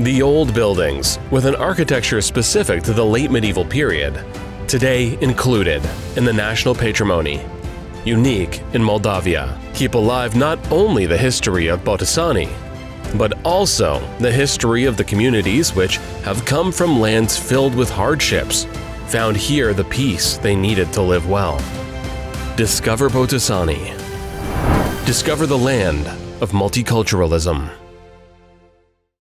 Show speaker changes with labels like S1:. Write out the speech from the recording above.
S1: The old buildings, with an architecture specific to the late medieval period, today included in the national patrimony. Unique in Moldavia, keep alive not only the history of Botosani, but also the history of the communities which have come from lands filled with hardships, found here the peace they needed to live well. Discover Botosani. Discover the land of multiculturalism.